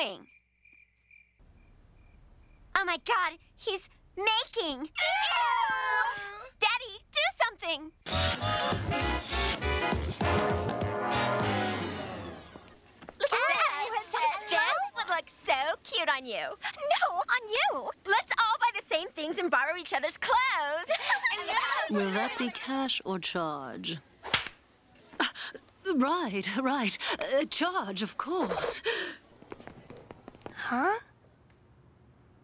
doing? Oh my god, he's making! Daddy, do something! Look at this! This would look so cute on you. No, on you! Let's all buy the same things and borrow each other's clothes. Will that be cash or charge? Uh, right, right. Uh, charge, of course. Huh?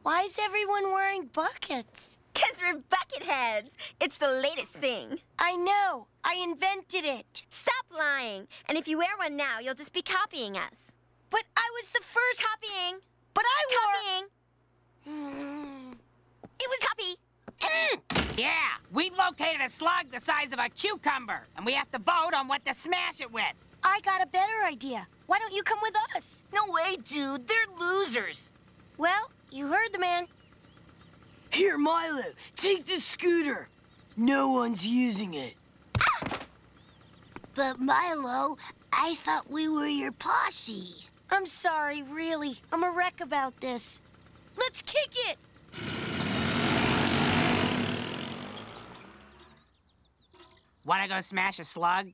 Why is everyone wearing buckets? Because we're bucket heads. It's the latest thing. I know. I invented it. Stop lying. And if you wear one now, you'll just be copying us. But I was the first. Copying. But I Copying. wore. Hmm. It was copy. Yeah, we've located a slug the size of a cucumber, and we have to vote on what to smash it with. I got a better idea. Why don't you come with us? No way, dude. They're losers. Well, you heard the man. Here, Milo, take the scooter. No one's using it. But Milo, I thought we were your posse. I'm sorry, really. I'm a wreck about this. Let's kick it! Wanna go smash a slug?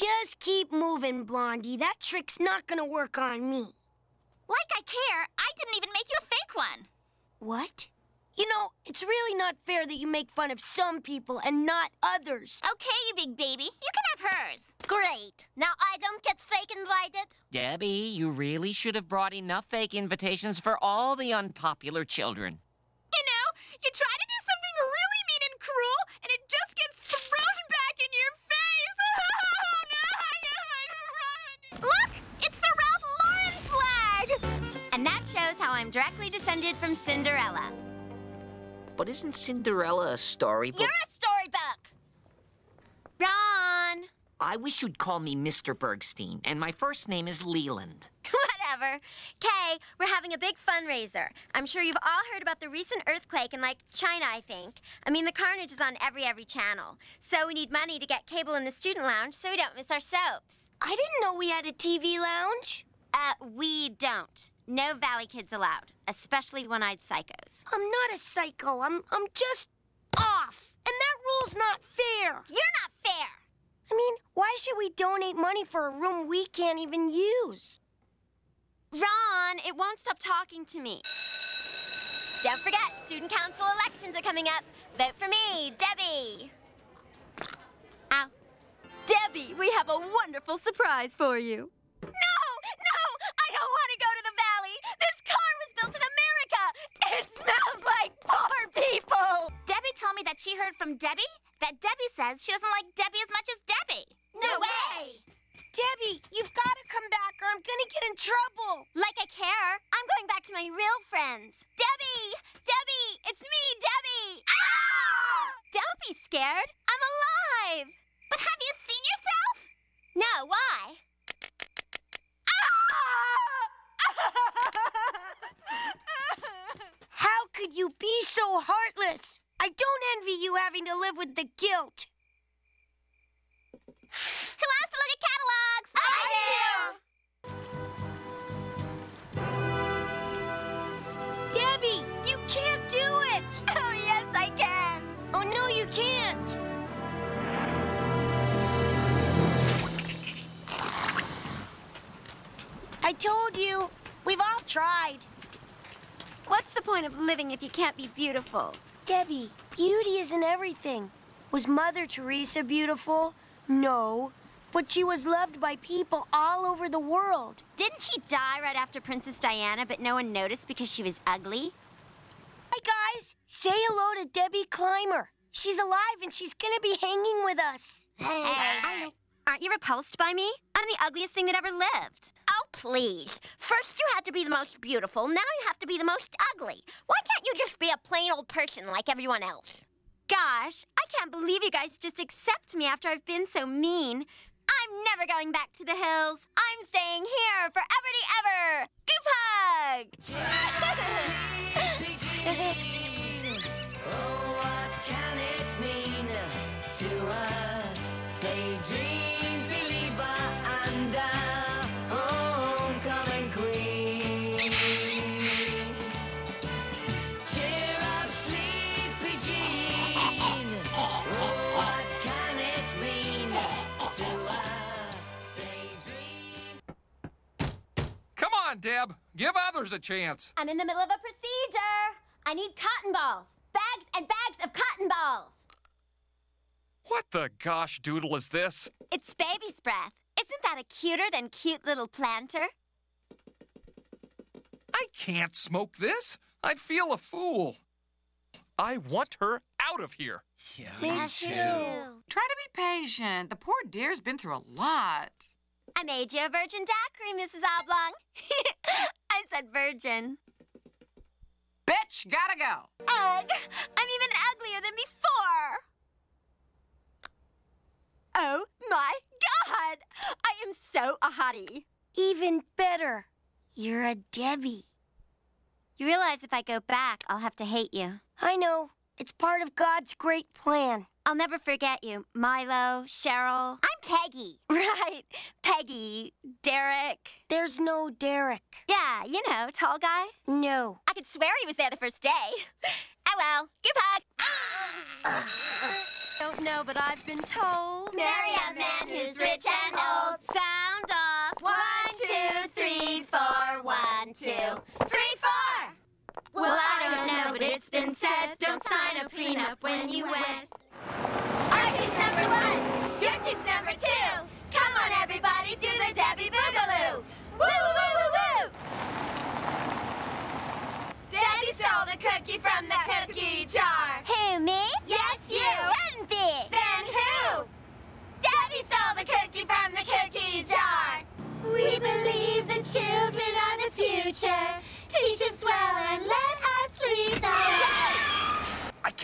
Just keep moving, Blondie. That trick's not gonna work on me. Like I care, I didn't even make you a fake one. What? You know, it's really not fair that you make fun of some people and not others. Okay, you big baby, you can have hers. Great. Now I don't get fake invited? Debbie, you really should have brought enough fake invitations for all the unpopular children. You know, you try to shows how I'm directly descended from Cinderella. But isn't Cinderella a storybook? You're a storybook! Ron! I wish you'd call me Mr. Bergstein, and my first name is Leland. Whatever. Kay, we're having a big fundraiser. I'm sure you've all heard about the recent earthquake in, like, China, I think. I mean, the carnage is on every, every channel. So we need money to get cable in the student lounge so we don't miss our soaps. I didn't know we had a TV lounge. Uh, we don't. No Valley kids allowed, especially one-eyed psychos. I'm not a psycho. I'm I'm just off. And that rule's not fair. You're not fair! I mean, why should we donate money for a room we can't even use? Ron, it won't stop talking to me. Don't forget, student council elections are coming up. Vote for me, Debbie. Ow. Debbie, we have a wonderful surprise for you. She heard from Debbie that Debbie says she doesn't like Debbie as much as Debbie. No way! Debbie, you've got to come back or I'm gonna get in trouble. Like I care. I'm going back to my real friends. Debbie! Debbie! It's me, Debbie! Ah! Don't be scared. I'm alive! But have you seen yourself? No, why? How could you be so heartless? I don't envy you having to live with the guilt. Who wants to look at catalogs? I do! Debbie, you can't do it. Oh, yes, I can. Oh, no, you can't. I told you. We've all tried. What's the point of living if you can't be beautiful? Debbie, beauty isn't everything. Was Mother Teresa beautiful? No. But she was loved by people all over the world. Didn't she die right after Princess Diana, but no one noticed because she was ugly? Hi, guys. Say hello to Debbie Clymer. She's alive and she's gonna be hanging with us. Hey. Aren't you repulsed by me? I'm the ugliest thing that ever lived. Please. First you had to be the most beautiful, now you have to be the most ugly. Why can't you just be a plain old person like everyone else? Gosh, I can't believe you guys just accept me after I've been so mean. I'm never going back to the hills. I'm staying here forever and ever. Goop hug! Oh, what can it mean to a daydream Give others a chance. I'm in the middle of a procedure. I need cotton balls. Bags and bags of cotton balls. What the gosh doodle is this? It's baby's breath. Isn't that a cuter than cute little planter? I can't smoke this. I'd feel a fool. I want her out of here. Yeah, Me too. Try to be patient. The poor dear's been through a lot. I made you a virgin daiquiri, Mrs. Oblong. I said virgin. Bitch, gotta go. Ugh! I'm even uglier than before! Oh my god! I am so a hottie. Even better. You're a Debbie. You realize if I go back, I'll have to hate you. I know. It's part of God's great plan. I'll never forget you. Milo, Cheryl. I'm Peggy. Right. Peggy, Derek. There's no Derek. Yeah, you know, tall guy. No. I could swear he was there the first day. oh well. Group hug. Don't know, but I've been told. Marry a man who's rich and old. Sound off. One, two, three, four. One, two, three, four. Well, I don't know, but it's been said. Don't sign a prenup when you wed.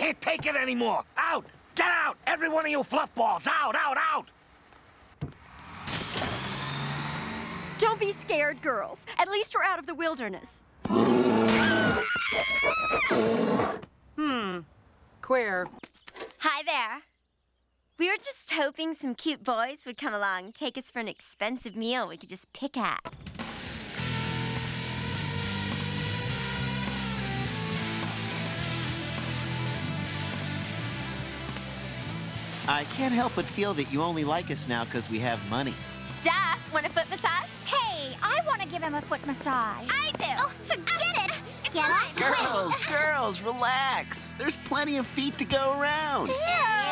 Can't take it anymore. Out! Get out! Every one of you fluffballs! Out, out, out! Don't be scared, girls. At least we're out of the wilderness. Hmm. Queer. Hi there. We were just hoping some cute boys would come along, take us for an expensive meal we could just pick at. I can't help but feel that you only like us now because we have money. Duh! Want a foot massage? Hey, I want to give him a foot massage. I do! Oh, forget it. Can I? Girls, girls, relax. There's plenty of feet to go around. Yeah.